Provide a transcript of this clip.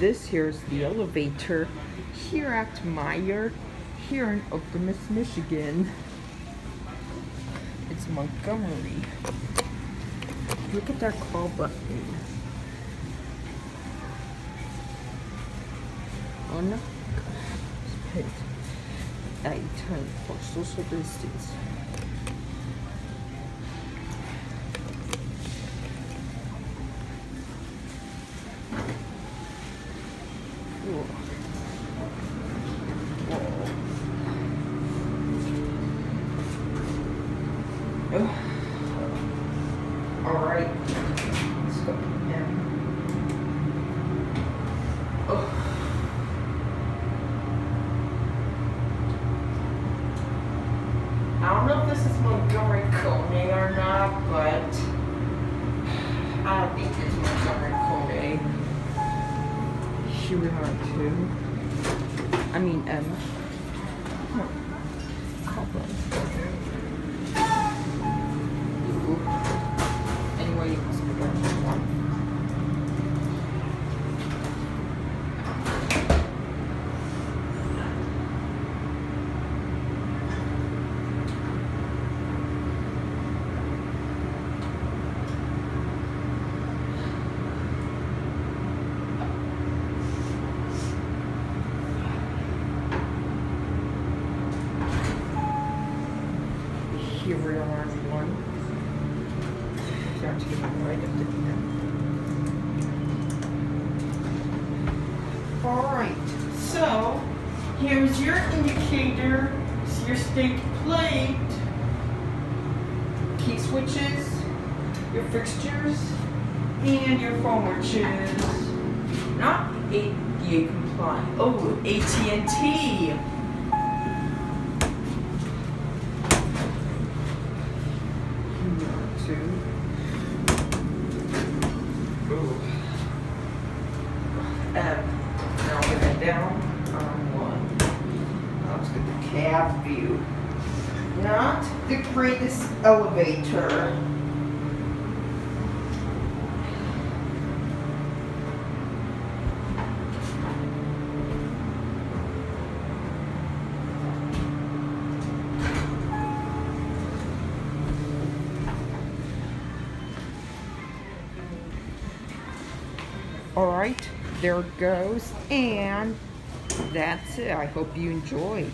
this here is the elevator here at Meijer, here in Okemos, Michigan. It's Montgomery. Look at that call button. Oh no. I turn for social Montgomery County or not, but I don't know if this is becoming or not, but I think it's Montgomery County. Are too. I mean, um, Are, one. Start to right the Alright, so here's your indicator, it's your state plate, key switches, your fixtures, and your phone which not ADA compliant. Oh, AT&T. Two. Ooh. Um, now get that down on one. Now let's get the cab view. Not the greatest elevator. All right, there it goes. And that's it. I hope you enjoyed.